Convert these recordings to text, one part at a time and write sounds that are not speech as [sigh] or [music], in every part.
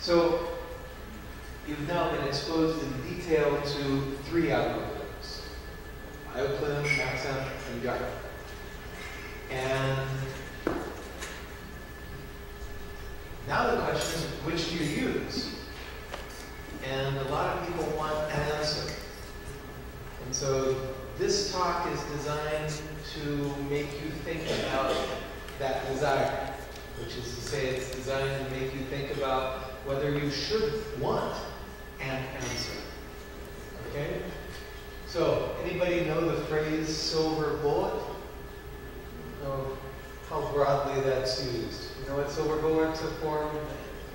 So you've now been exposed in detail to three algorithms, BioClim, Maxent, and GARP. And now the question is, which do you use? And a lot of people want an answer. And so this talk is designed to make you think about that desire, which is to say it's designed to make you think about whether you should want an answer. Okay? So, anybody know the phrase silver bullet? Know how broadly that's used. You know what silver bullets are for?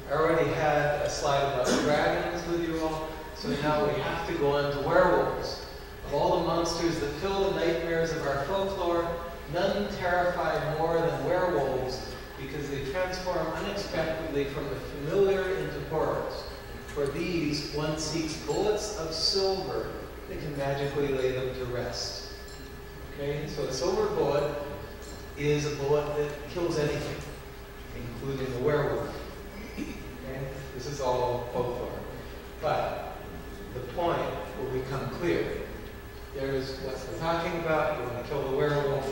I already had a slide about dragons with you all, so now we have to go on to werewolves. Of all the monsters that fill the nightmares of our folklore, none terrify more than werewolves because they transform unexpectedly from the familiar. For these, one seeks bullets of silver that can magically lay them to rest. Okay, so a silver bullet is a bullet that kills anything, including the werewolf. Okay, this is all folklore. But the point will become clear. There's what we're talking about. You want to kill the werewolf,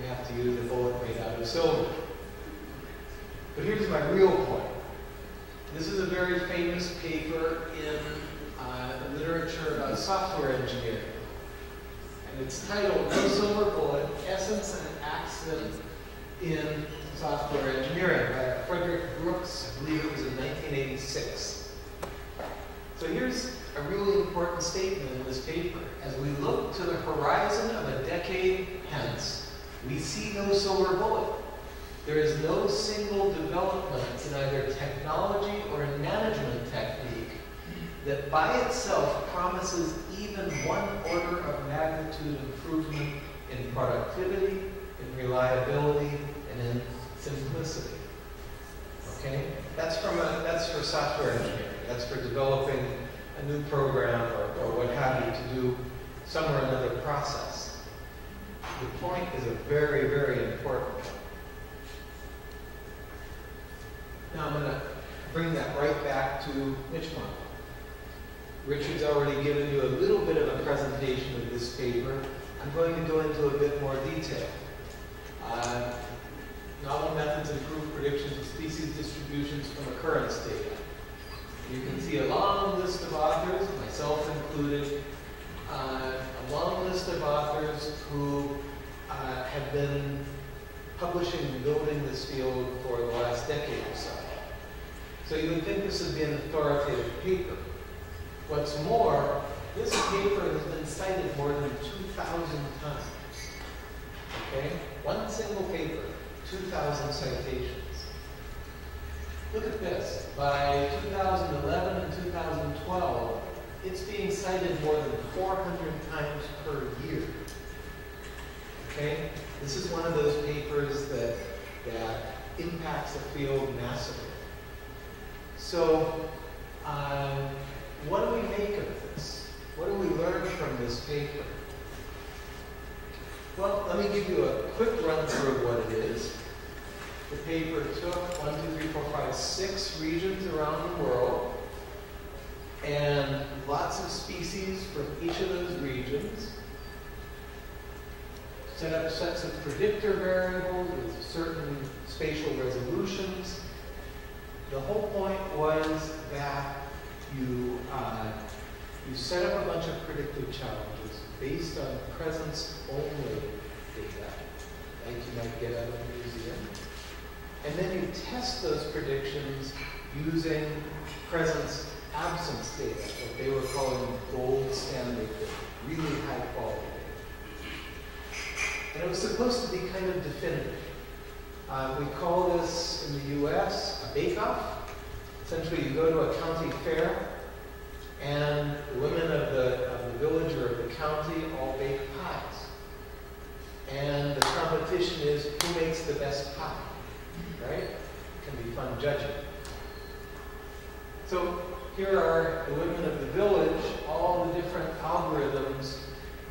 you have to use a bullet made out of silver. But here's my real point. This is a very famous paper in uh, literature about software engineering. And it's titled No Silver Bullet, Essence and Accident in Software Engineering by Frederick Brooks. I believe it was in 1986. So here's a really important statement in this paper. As we look to the horizon of a decade hence, we see no silver bullet. There is no single development in either technology or in management technique that by itself promises even one order of magnitude improvement in productivity, in reliability, and in simplicity. Okay? That's from a, that's for software engineering. That's for developing a new program or, or what have you to do some or another process. The point is a very, very important one. Now I'm going to bring that right back to Nitschmann. Richard's already given you a little bit of a presentation of this paper. I'm going to go into a bit more detail. Uh, novel methods improve predictions of species distributions from occurrence data. You can see a long list of authors, myself included, uh, a long list of authors who uh, have been publishing and building this field for the last decade or so. So you would think this would be an authoritative paper. What's more, this paper has been cited more than 2,000 times. Okay? One single paper, 2,000 citations. Look at this. By 2011 and 2012, it's being cited more than 400 times per year. Okay? This is one of those papers that, that impacts the field massively. So, um, what do we make of this? What do we learn from this paper? Well, let me give you a quick run through of what it is. The paper took one, two, three, four, five, six regions around the world and lots of species from each of those regions. Set up sets of predictor variables with certain spatial resolutions the whole point was that you, uh, you set up a bunch of predictive challenges based on presence only data, like you might get out of a museum. And then you test those predictions using presence absence data, what they were calling gold standard data, really high quality data. And it was supposed to be kind of definitive. Uh, we call this in the US a bake-off. Essentially, you go to a county fair, and women of the, of the village or of the county all bake pies. And the competition is who makes the best pie, right? It can be fun judging. So here are the women of the village, all the different algorithms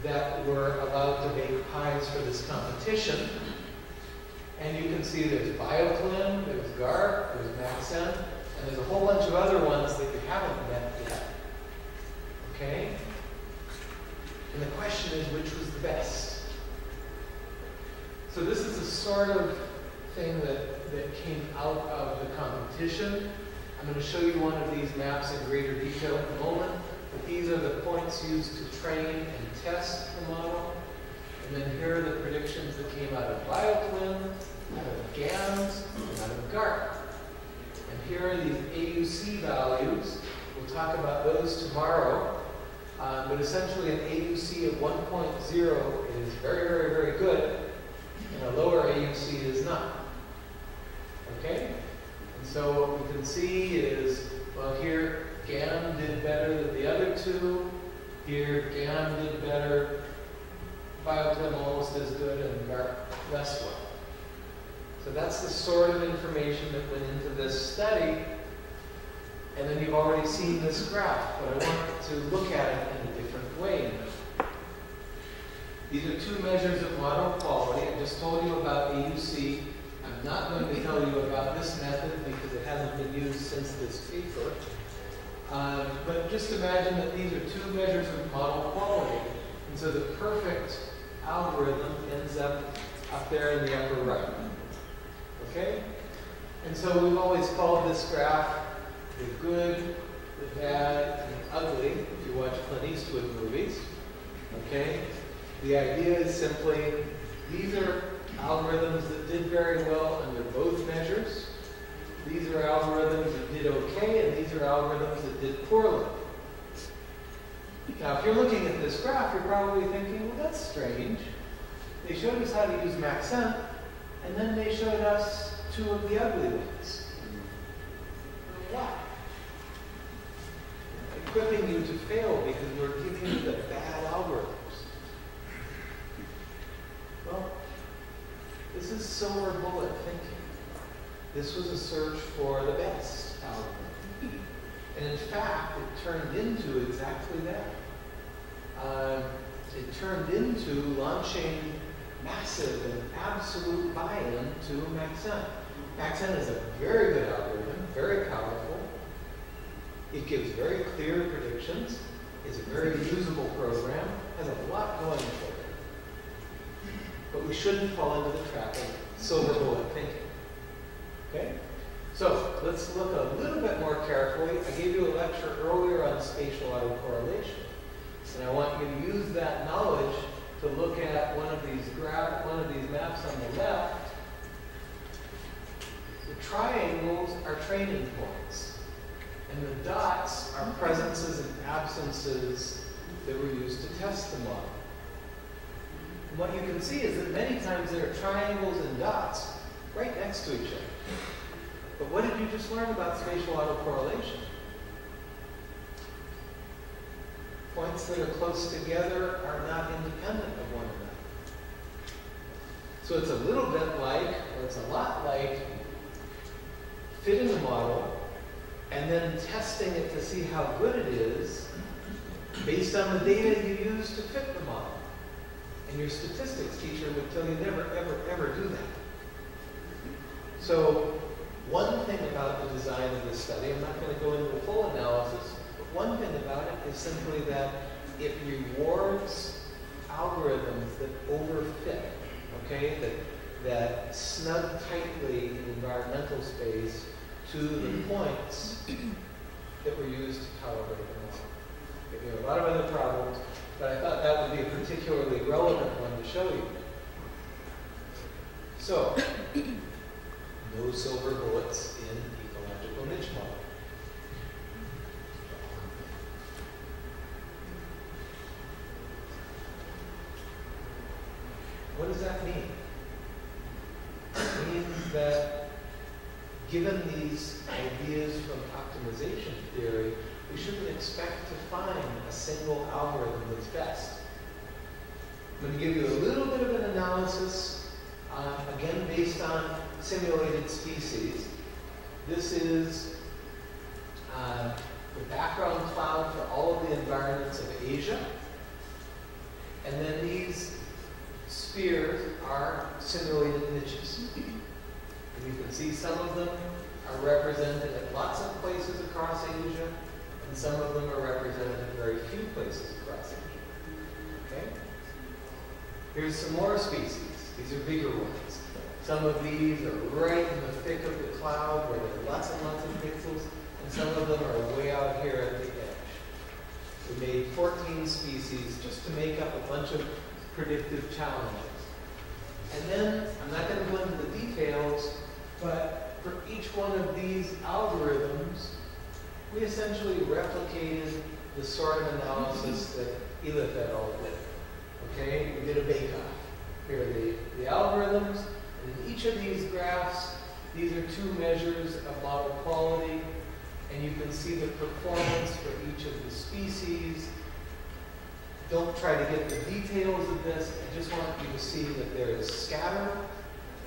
that were allowed to bake pies for this competition. And you can see there's BioClim, there's GARP, there's Maxent, And there's a whole bunch of other ones that you haven't met yet. Okay? And the question is, which was the best? So this is the sort of thing that, that came out of the competition. I'm going to show you one of these maps in greater detail in a moment. But these are the points used to train and test the model. And then here are the predictions that came out of BioClim, out of GAMs, and out of GARP. And here are these AUC values. We'll talk about those tomorrow. Uh, but essentially an AUC of 1.0 is very, very, very good, and a lower AUC is not. Okay? And so what we can see is, well, here GAM did better than the other two. Here, GAM did better. BioClim almost as good, and GARP less well. So that's the sort of information that went into this study. And then you've already seen this graph, but I want to look at it in a different way These are two measures of model quality. I just told you about AUC. I'm not going to tell you about this method because it hasn't been used since this paper. Um, but just imagine that these are two measures of model quality. And so the perfect algorithm ends up up there in the upper right. Okay? And so we've always called this graph the good, the bad, and the ugly, if you watch Clint Eastwood movies. Okay? The idea is simply, these are algorithms that did very well under both measures. These are algorithms that did okay, and these are algorithms that did poorly. Now, if you're looking at this graph, you're probably thinking, well, that's strange. They showed us how to use Maxent, and then they showed us two of the ugly ones. Why? Equipping you to fail because we're giving you the bad algorithms. Well, this is silver bullet thinking. This was a search for the best algorithm. And in fact, it turned into exactly that. Uh, it turned into launching massive and absolute buy-in to Maxent. Maxent is a very good algorithm, very powerful. It gives very clear predictions. It's a very usable program, has a lot going for it. But we shouldn't fall into the trap of silver bullet thinking. Okay? So let's look a little bit more carefully. I gave you a lecture earlier on spatial autocorrelation. And I want you to use that knowledge to look at one of these graph, one of these maps on the left. The triangles are training points. And the dots are presences and absences that were used to test the model. And what you can see is that many times there are triangles and dots right next to each other. But what did you just learn about spatial autocorrelation? Points that are close together are not independent of one another. So it's a little bit like, or it's a lot like, fitting a model and then testing it to see how good it is based on the data you use to fit the model. And your statistics teacher would tell you never, ever, ever do that. So one thing about the design of this study, I'm not going to go into the full analysis, one thing about it is simply that it rewards algorithms that overfit, okay, that, that snug tightly in environmental space to the mm. points that were used to calibrate the model. Okay, there are a lot of other problems, but I thought that would be a particularly relevant one to show you. So, [coughs] no silver bullets in ecological niche model. What does that mean? It means that given these ideas from optimization theory, we shouldn't expect to find a single algorithm that's best. I'm going to give you a little bit of an analysis, uh, again based on simulated species. This is uh, the background cloud for all of the environments of Asia. And then these spheres are simulated niches. And you can see some of them are represented at lots of places across Asia, and some of them are represented at very few places across Asia. Okay? Here's some more species. These are bigger ones. Some of these are right in the thick of the cloud where there are lots and lots of pixels, and some of them are way out here at the edge. We made 14 species just to make up a bunch of predictive challenges. And then, I'm not going to go into the details, but for each one of these algorithms, we essentially replicated the sort of analysis that Elith et al. did. Okay, we did a bake-off. Here are the, the algorithms, and in each of these graphs, these are two measures of model quality, and you can see the performance for each of the species. Don't try to get the details of this. I just want you to see that there is scatter,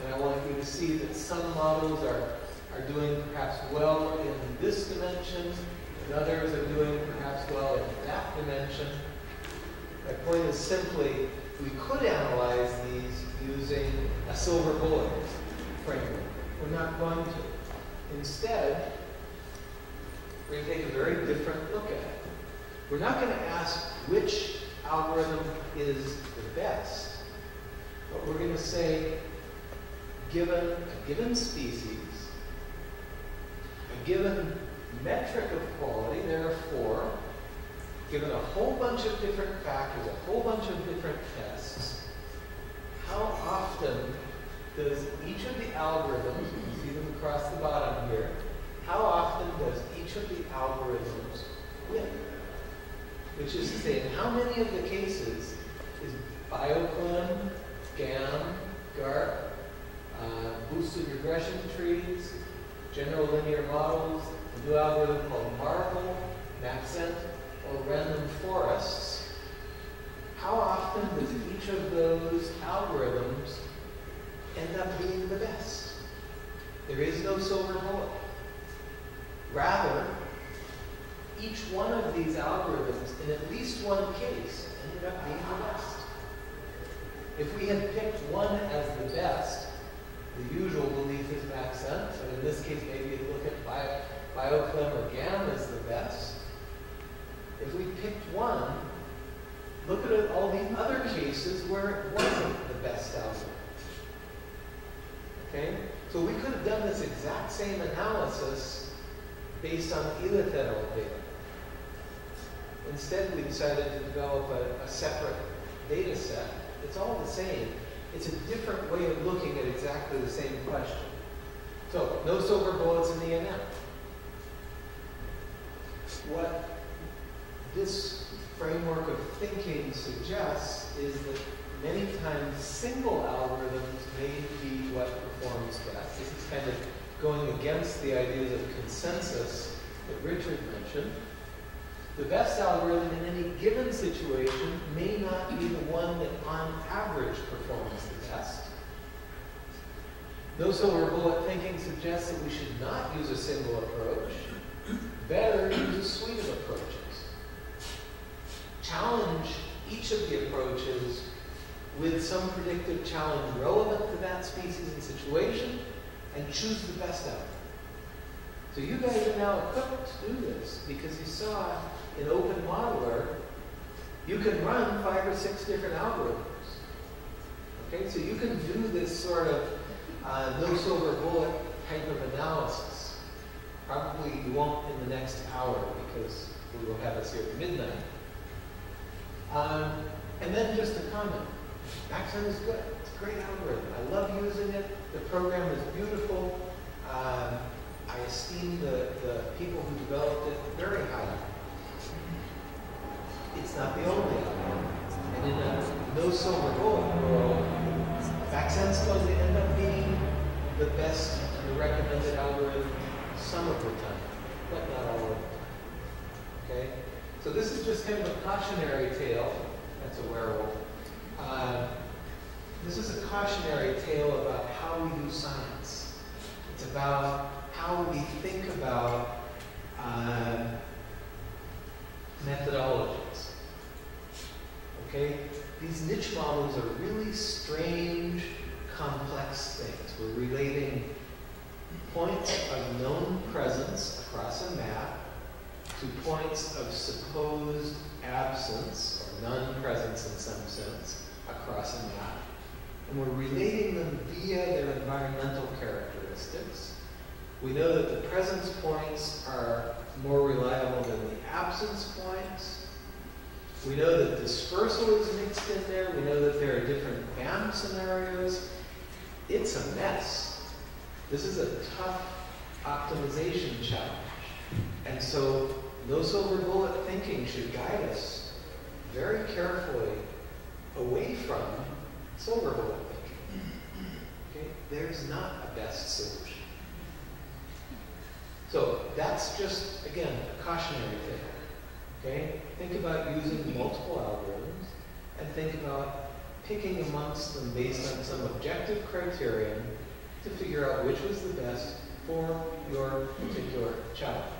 and I want you to see that some models are, are doing perhaps well in this dimension, and others are doing perhaps well in that dimension. My point is simply, we could analyze these using a silver bullet framework. We're not going to. Instead, we're going to take a very different look at it. We're not going to ask which algorithm is the best, but we're going to say, given a given species, a given metric of quality, there are four, given a whole bunch of different factors, a whole bunch of different tests, how often does each of the algorithms, you can see them across the bottom here, how often does each of the algorithms win? Which is to say, in how many of the cases is BioClim, GAM, GARP, uh, boosted regression trees, general linear models, a new algorithm called Marvel, Maxent, or random forests, how often does each of those algorithms end up being the best? There is no silver bullet. Rather, each one of these algorithms, in at least one case, ended up being the best. If we had picked one as the best, the usual belief is Maxent, and in this case, maybe you look at Bio, or GAM as the best. If we picked one, look at all the other cases where it wasn't the best algorithm. Okay? So we could have done this exact same analysis based on Elith et al. data. Instead, we decided to develop a, a separate data set. It's all the same. It's a different way of looking at exactly the same question. So, no silver bullets in the NM. What this framework of thinking suggests is that many times single algorithms may be what performs best. This is kind of going against the ideas of consensus that Richard mentioned. The best algorithm in any given situation may not be the one that on average performs the best. No silver bullet thinking suggests that we should not use a single approach. Better use a suite of approaches. Challenge each of the approaches with some predictive challenge relevant to that species and situation, and choose the best it. So you guys are now equipped to do this because you saw in OpenModeller, you can run five or six different algorithms. Okay, so you can do this sort of uh, no silver bullet type of analysis. Probably you won't in the next hour because we will have us here at midnight. Um, and then just a comment. Maxent is good. It's a great algorithm. I love using it. The program is beautiful. Um, I esteem the, the people who developed it very highly. It's not the only. And in a no silver bullet world, Maxent's going to end up being the best and the recommended algorithm some of the time, but not all of the time. Okay? So this is just kind of a cautionary tale. That's a werewolf. Uh, this is a cautionary tale about how we do science. It's about how we think about uh, methodologies. Okay? These niche models are really strange, complex things. We're relating points of known presence across a map to points of supposed absence or non-presence in some sense across a map. And we're relating them via their environmental characteristics. We know that the presence points are more reliable than the absence points. We know that dispersal is mixed in there. We know that there are different BAM scenarios. It's a mess. This is a tough optimization challenge. And so no silver bullet thinking should guide us very carefully away from silver bullet thinking. Okay? There's not a best solution. So that's just, again, a cautionary thing. Okay? Think about using multiple algorithms and think about picking amongst them based on some objective criterion to figure out which was the best for your particular challenge.